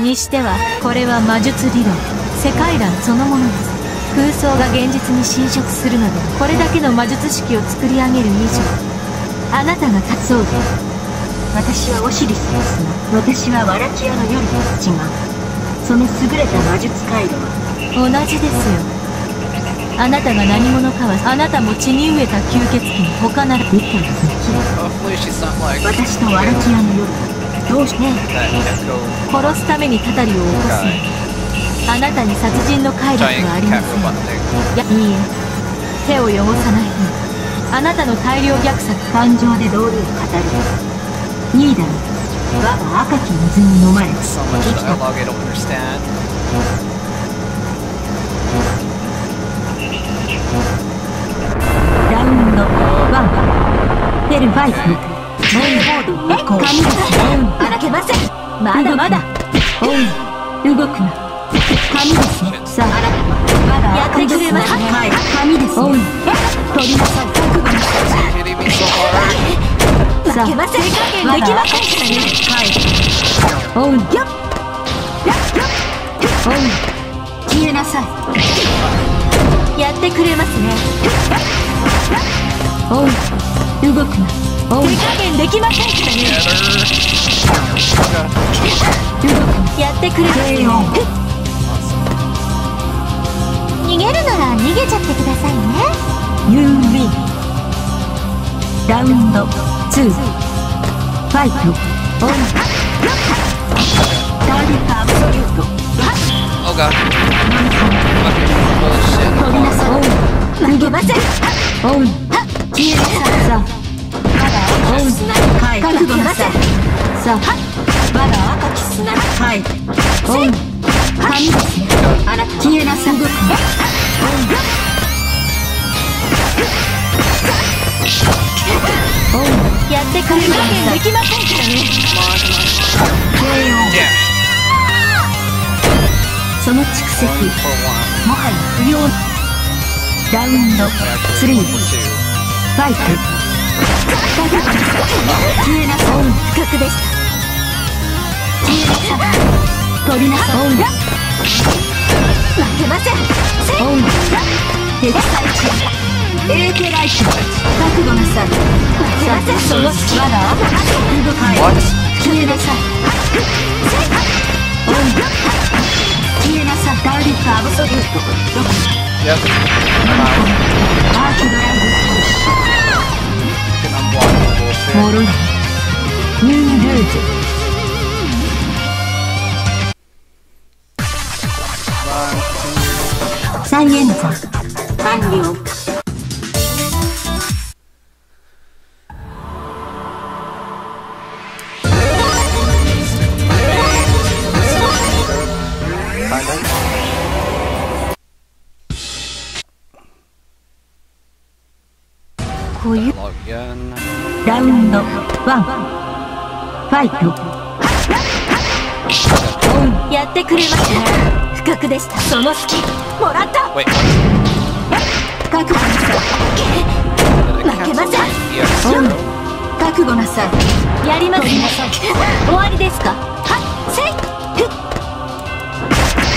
にしてはこれは魔術理論世界観そのものです空想が現実に侵食するなどこれだけの魔術式を作り上げる以上あなたが勝つそうです。私はオシリスです。が私はワラキアの夜。です違うその優れた魔術回路は同じですよあなたが何者かはあなたも血に飢えた吸血鬼の他なら理解できる Hopefully she's not like 私とワラキアの夜どうして殺すためにたたりを起こすあなたに殺人の快楽はありませんいやいいえ手を汚さないあなたの大量虐殺感情で道理を語るいいだろう我が赤き水に飲まれ So much dialogue I don't understand. ラウンドワンテルファイトメインボード移行神です荒けませんまだ。まだオン動くな神ですねさあやってくれますはい神ですオン取りなさい覚悟なさ Hitting me so hard. い負けませんできませんはいオンよっオン消えなさいやってくれますねオン動くなオン手加減できませんからね動くやってくれますね低音逃げるなら逃げちゃってくださいね You win ラウンド2ファイトオンターゲットアブソリュート Oh god. Fucking 飛びなさいオン負けませんオン消えな。さい。さあまだオンはい。覚悟なさい。さまだ赤き砂はい。オン神ですねあなた消えなさい。動くなオンやってくれ加減できませんからねその蓄積もはや不要ラウンド3パイト消えなさい不覚でした取りなさい負けませんせオン敵対地エーテライト覚悟なさいさあそのまだ動かない What? 消えなさい消えなさいターゲッアブソリュート Yep. I'm out. 再現座完了こういう Log again. ラウンドワンファイトオンやってくれました不覚でした。その隙もらった。覚悟。なさい負けません。うん覚悟なさい。やります。終わりですか？はっせい。ふっ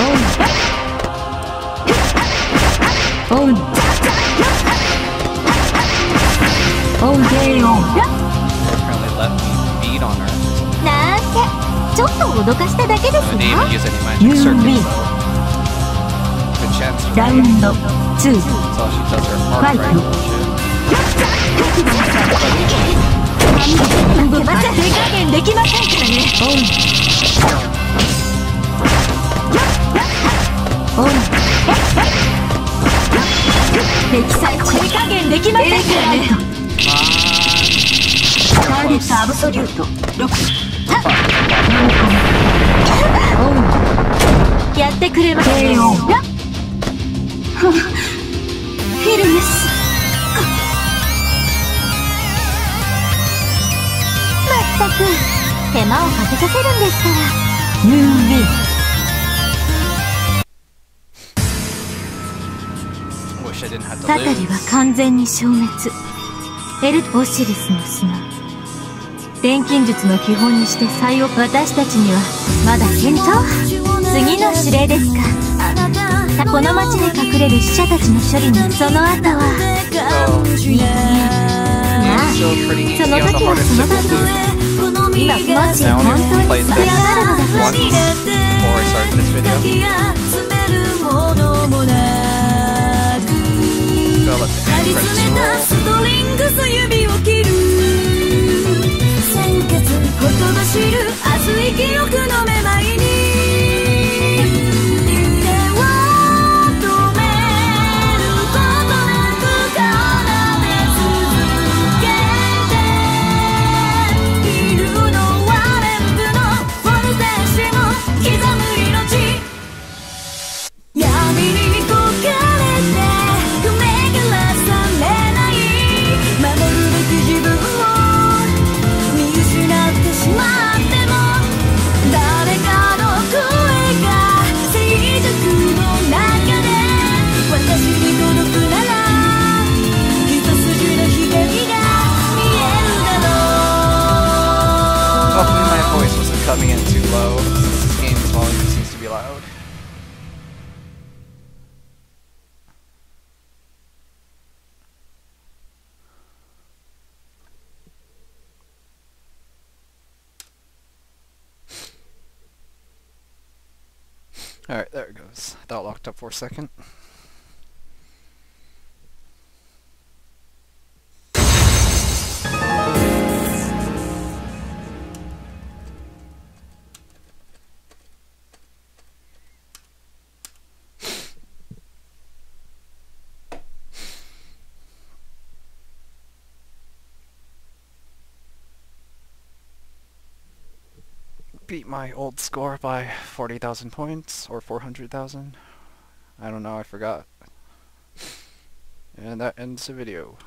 おうふっおうオーゲーオン。なんてちょっと脅かしただけですよ。ラウンド2 That's all she does her heart Fight. right bullshit. 負けませ手加減できませんからねオン敵対地手加減できませんからねター。ゲットアブソリュー。ト6オンやってくれます KO フィルネスまったく手間をかけさせるんですからニューウィン Wish I didn't have to タタリは完全に消滅。エル・オシリスの砂。錬金術の基本にして最奥私たちにはまだ検討次の指令ですか。この町で隠れる死者たちの処理にその後は、oh. その時はその時です今気持本当に盛り上がるのだ This game's volume seems to be loud. Alright, there it goes. That locked up for a second. Beat my old score by 40,000 points or 400,000. I don't know, I forgot. And that ends the video.